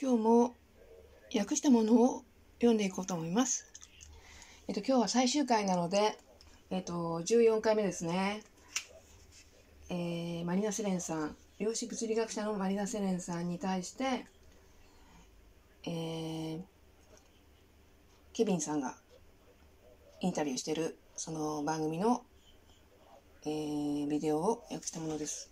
今日も訳したものを読んでいこうと思います。えっと、今日は最終回なので、えっと、14回目ですね。えー、マリナ・セレンさん、量子物理学者のマリナ・セレンさんに対して、えー、ケビンさんがインタビューしてるその番組の、えー、ビデオを訳したものです。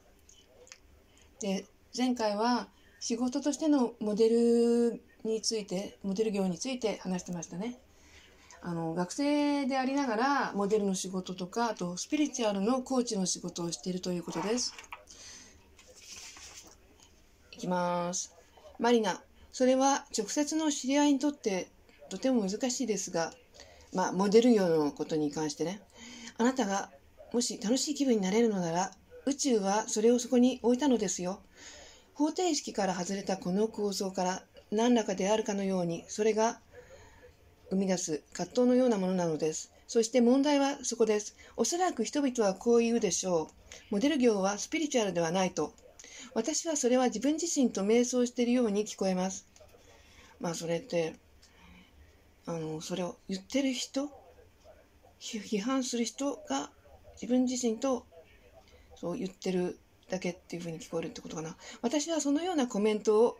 で、前回は仕事としてのモデルについて、モデル業について話してましたね。あの、学生でありながら、モデルの仕事とか、あと、スピリチュアルのコーチの仕事をしているということです。いきます。マリナ、それは直接の知り合いにとってとても難しいですが、まあ、モデル業のことに関してね、あなたがもし楽しい気分になれるのなら、宇宙はそれをそこに置いたのですよ。方程式から外れたこの構造から何らかであるかのように、それが生み出す葛藤のようなものなのです。そして問題はそこです。おそらく人々はこう言うでしょう。モデル業はスピリチュアルではないと。私はそれは自分自身と瞑想しているように聞こえます。まあそれって、あの、それを言ってる人、批判する人が自分自身とそう言ってるだけっていうふうに聞こえるってことかな。私はそのようなコメントを、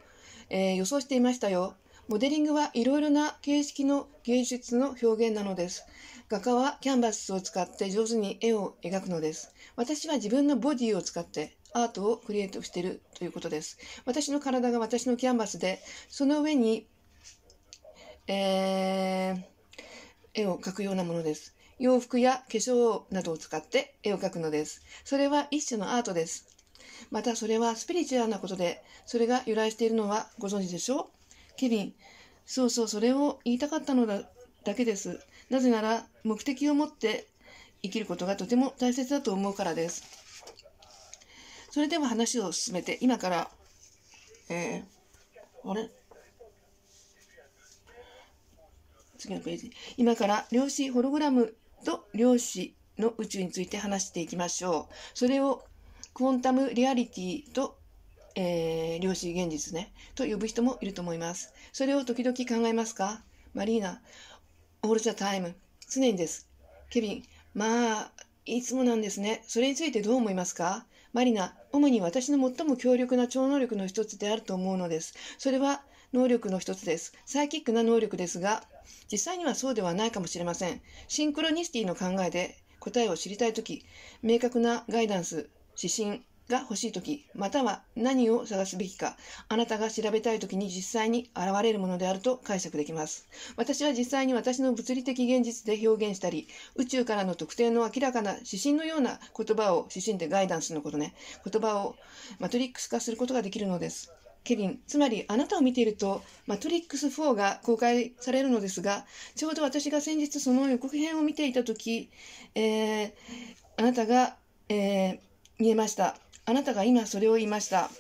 えー、予想していましたよ。モデリングはいろいろな形式の芸術の表現なのです。画家はキャンバスを使って上手に絵を描くのです。私は自分のボディを使ってアートをクリエイトしているということです。私の体が私のキャンバスで、その上に、えー、絵を描くようなものです。洋服や化粧などを使って絵を描くのです。それは一種のアートです。またそれはスピリチュアルなことで、それが由来しているのはご存知でしょう？ケビン、そうそう、それを言いたかったのだだけです。なぜなら、目的を持って生きることがとても大切だと思うからです。それでは話を進めて、今から、えー、あれ？次のページ。今から量子ホログラムと量子の宇宙について話していきましょう。それをクォンタムリアリティと、えー、量子現実ね、と呼ぶ人もいると思います。それを時々考えますか？マリーナ、オールザタイム、常にです。ケビン、まあ、いつもなんですね。それについてどう思いますか？マリナ、主に私の最も強力な超能力の一つであると思うのです。それは能力の一つです。サイキックな能力ですが、実際にはそうではないかもしれません。シンクロニシティの考えで答えを知りたいとき、明確なガイダンス、指針が欲しいとき、または何を探すべきか、あなたが調べたいときに実際に現れるものであると解釈できます。私は実際に私の物理的現実で表現したり、宇宙からの特定の明らかな指針のような言葉を、指針でガイダンスのことね、言葉をマトリックス化することができるのです。ケビン、つまりあなたを見ていると、マトリックス4が公開されるのですが、ちょうど私が先日その予告編を見ていたとき、えー、あなたが、えー、見えました。あなたが今それを言いました。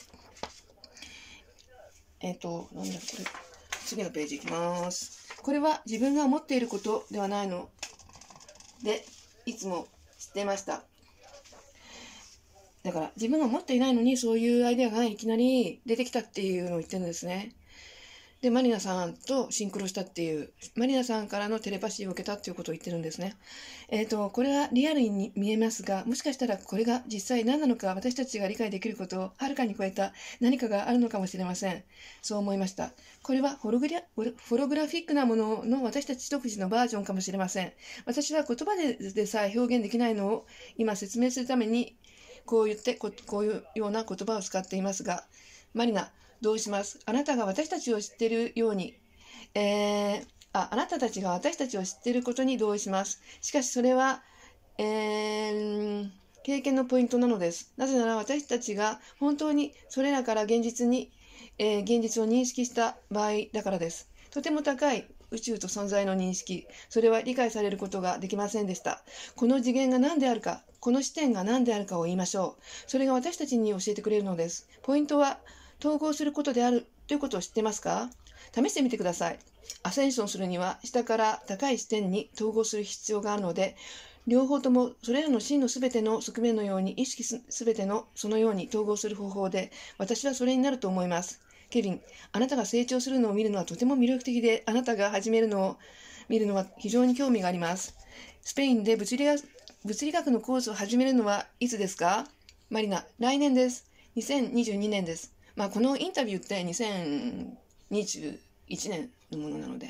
えっ、ー、と、なんだこれ。次のページいきます。これは自分が思っていることではないので、いつも知っていました。だから自分が思っていないのにそういうアイデアがいきなり出てきたっていうのを言ってるんですね。で、マリナさんとシンクロしたっていう、マリナさんからのテレパシーを受けたっていうことを言ってるんですね。えっ、ー、と、これはリアルに見えますが、もしかしたらこれが実際何なのか私たちが理解できることをはるかに超えた何かがあるのかもしれません。そう思いました。これはホログラフォログラフィックなものの私たち独自のバージョンかもしれません。私は言葉ででさえ表現できないのを今説明するためにこう言ってこ、こういうような言葉を使っていますが、マリナ、どうします？あなたが私たちを知っているように、えー、あ、あなたたちが私たちを知っていることに同意します。しかしそれは、えー、経験のポイントなのです。なぜなら私たちが本当にそれらから現実に、えー、現実を認識した場合だからです。とても高い宇宙と存在の認識、それは理解されることができませんでした。この次元が何であるか、この視点が何であるかを言いましょう。それが私たちに教えてくれるのです。ポイントは、統合することであるということを知ってますか？試してみてください。アセンションするには、下から高い視点に統合する必要があるので、両方ともそれらの真のすべての側面のように意識すべてのそのように統合する方法で、私はそれになると思います。ケビン、あなたが成長するのを見るのはとても魅力的で、あなたが始めるのを見るのは非常に興味があります。スペインで物理学物理学のコースを始めるのはいつですか？マリナ、来年です。2022年です。まあ、このインタビューって2021年のものなので、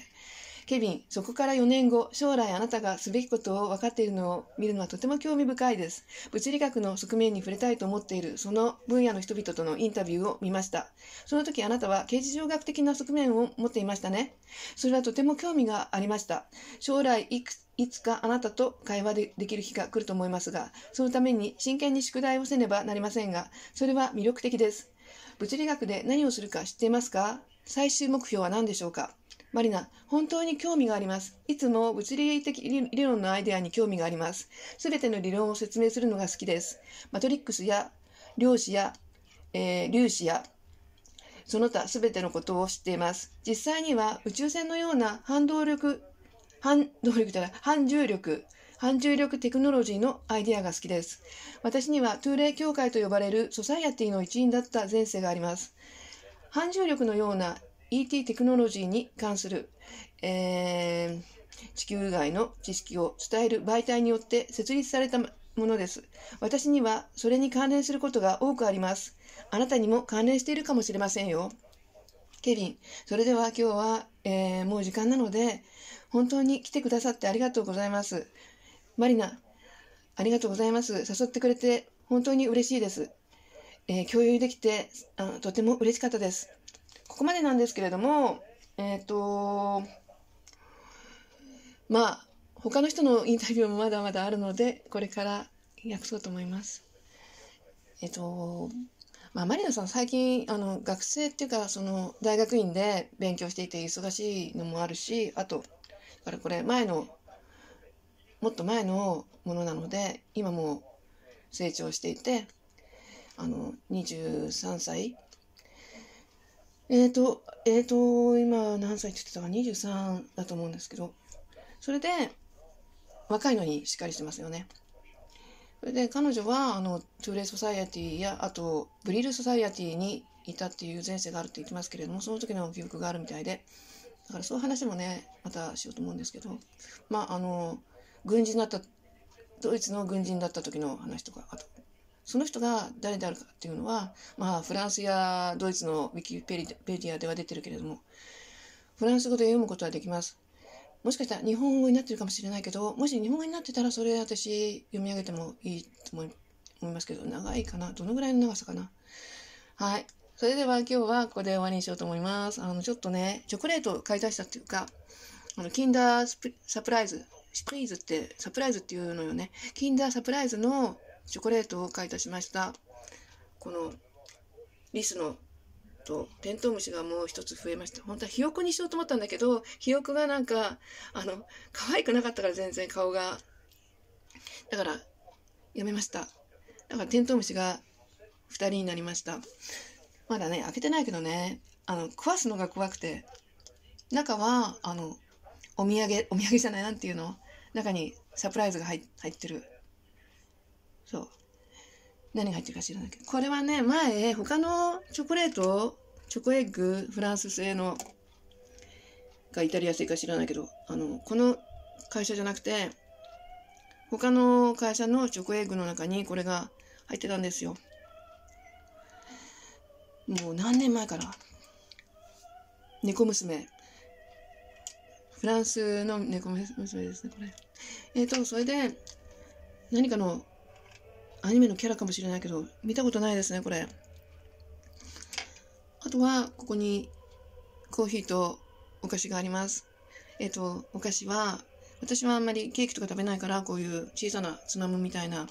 ケビン、そこから4年後、将来あなたがすべきことを分かっているのを見るのはとても興味深いです。物理学の側面に触れたいと思っている、その分野の人々とのインタビューを見ました。その時あなたは形事上学的な側面を持っていましたね。それはとても興味がありました。将来いくいつかあなたと会話でできる日が来ると思いますが、そのために真剣に宿題をせねばなりませんが、それは魅力的です。物理学で何をするか知っていますか？最終目標は何でしょうか？マリナ、本当に興味があります。いつも物理的理論のアイデアに興味があります。すべての理論を説明するのが好きです。マトリックスや量子や、えー、粒子やその他すべてのことを知っています。実際には宇宙船のような反動力、反動力じゃない、反重力、反重力テクノロジーのアイデアが好きです。私にはトゥーレイ協会と呼ばれるソサイアティの一員だった前世があります。反重力のような ET テクノロジーに関する、えー、地球外の知識を伝える媒体によって設立されたものです。私にはそれに関連することが多くあります。あなたにも関連しているかもしれませんよ。ケビン、それでは今日は、えー、もう時間なので、本当に来てくださってありがとうございます。マリナ、ありがとうございます。誘ってくれて本当に嬉しいです。えー、共有できてあとても嬉しかったです。ここまでなんですけれども、えっ、ー、と、まあ、他の人のインタビューもまだまだあるので、これから訳そうと思います。えっ、ー、と、まあ、マリナさん最近、あの、学生っていうか、その、大学院で勉強していて忙しいのもあるし、あと、だからこれ前の、もっと前のものなので、今も成長していて、あの、23歳。えっ、ー、と、えっ、ー、と、今何歳って言ってたか23だと思うんですけど、それで、若いのにしっかりしてますよね。それで彼女は、あの、 Thule Society や、あと、 Vril Society にいたっていう前世があるって言ってますけれども、その時の記憶があるみたいで、だからそういう話もね、またしようと思うんですけど、まあ、あの、軍人だった、ドイツの軍人だった時の話とか、あと、その人が誰であるかっていうのは、まあ、フランスやドイツのウィキペディアでは出てるけれども、フランス語で読むことはできます。もしかしたら日本語になってるかもしれないけど、もし日本語になってたらそれ私読み上げてもいいと思いますけど、長いかな？どのぐらいの長さかな？はい。それでは今日はここで終わりにしようと思います。あの、ちょっとね、チョコレートを買い足したっていうか、あの、キンダーサプライズ、スプリーズって、サプライズっていうのよね。キンダーサプライズのチョコレートを買い足しました。このリスのとテントウムシがもう一つ増えました。本当はひよこにしようと思ったんだけど、ひよこがなんか、あの、可愛くなかったから全然顔が。だから、やめました。だからテントウムシが2人になりました。まだね、開けてないけどね、あの、壊すのが怖くて。中は、あの、お土産、お土産じゃない、なんていうの？中にサプライズが入ってるそう。何が入ってるか知らないけど。これはね、前、他のチョコレート、チョコエッグ、フランス製の、がイタリア製か知らないけど、あの、この会社じゃなくて、他の会社のチョコエッグの中にこれが入ってたんですよ。もう何年前から。猫娘。フランスの猫娘ですね、これ。えっ、ー、と、それで、何かのアニメのキャラかもしれないけど、見たことないですね、これ。あとは、ここにコーヒーとお菓子があります。えっ、ー、と、お菓子は、私はあんまりケーキとか食べないから、こういう小さなツナムみたいな、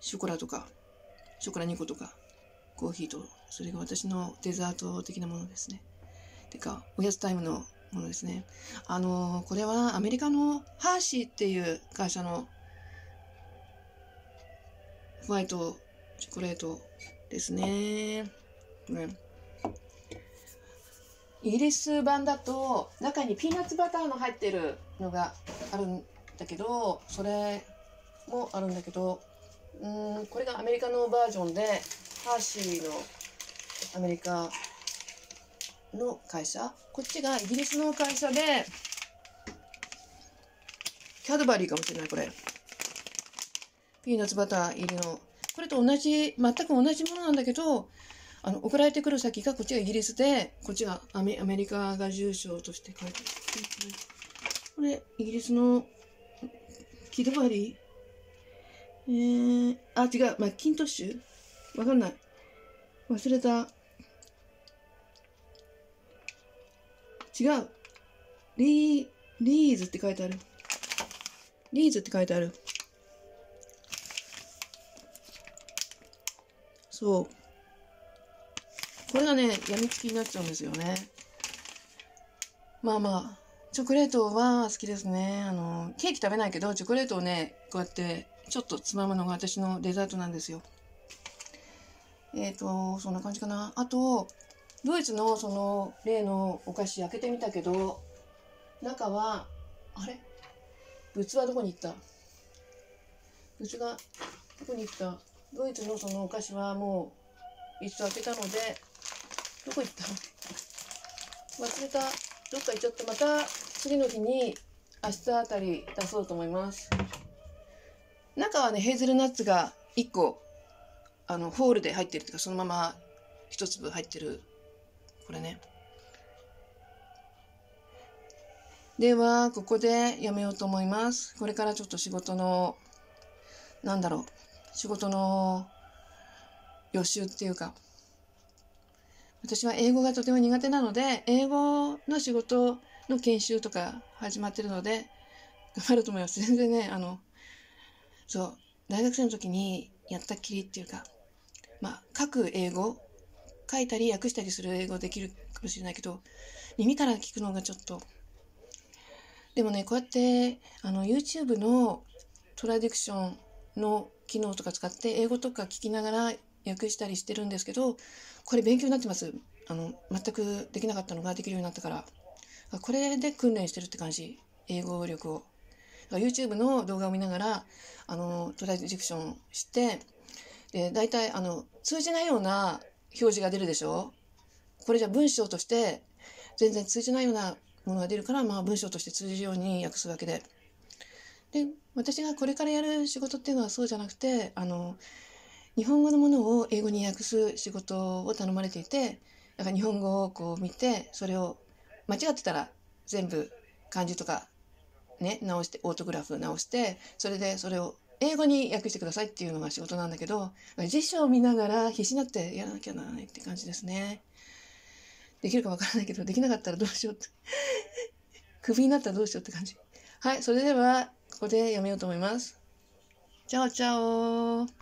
ショコラとか、ショコラ2個とか、コーヒーと、それが私のデザート的なものですね。てか、おやつタイムのものですね。あの、これはアメリカのハーシーっていう会社のホワイトチョコレートですね。ねイギリス版だと中にピーナッツバターの入ってるのがあるんだけどそれもあるんだけどうんこれがアメリカのバージョンでハーシーのアメリカの会社。こっちがイギリスの会社でキャドバリーかもしれないこれ。ピーナッツバター入りの。これと同じ全く同じものなんだけどあの送られてくる先がこっちがイギリスでこっちがアメアメリカが住所として書いてある。これイギリスのキドバリー？えー、あ違う。マッキントッシュ？わかんない。忘れた。違う。リー、リーズって書いてある。リーズって書いてある。そう。これがね、やみつきになっちゃうんですよね。まあまあ、チョコレートは好きですね。あの、ケーキ食べないけど、チョコレートをね、こうやってちょっとつまむのが私のデザートなんですよ。えっ、ー、と、そんな感じかな。あと、ドイツのその例のお菓子開けてみたけど中はあれ？物はどこに行った？物がどこに行った？ドイツのそのお菓子はもう一度開けたのでどこ行った？忘れた。どっか行っちゃってまた次の日に明日あたり出そうと思います。中はねヘーゼルナッツが1個あのホールで入ってるっていうかそのまま一粒入ってるこれね。では、ここでやめようと思います。これからちょっと仕事の、なんだろう、仕事の予習っていうか、私は英語がとても苦手なので、英語の仕事の研修とか始まってるので、頑張ると思います。全然ね、あの、そう、大学生の時にやったっきりっていうか、まあ、書く英語書いたり訳したりする英語できるかもしれないけど耳から聞くのがちょっと。でもねこうやってあの YouTube のトラディクションの機能とか使って英語とか聞きながら訳したりしてるんですけどこれ勉強になってます。あの全くできなかったのができるようになったから。これで訓練してるって感じ。英語力を。YouTube の動画を見ながらあのトラディクションしてで大体あの通じないような表示が出るでしょ？これじゃ文章として全然通じないようなものが出るから、まあ文章として通じるように訳すわけで。で、私がこれからやる仕事っていうのはそうじゃなくて、あの、日本語のものを英語に訳す仕事を頼まれていて、だから日本語をこう見て、それを間違ってたら全部漢字とかね、直して、オートグラフ直して、それでそれを英語に訳してくださいっていうのが仕事なんだけど、辞書を見ながら必死になってやらなきゃならないって感じですね。できるかわからないけど、できなかったらどうしようって。クビになったらどうしようって感じ。はい、それでは、ここでやめようと思います。チャオチャオ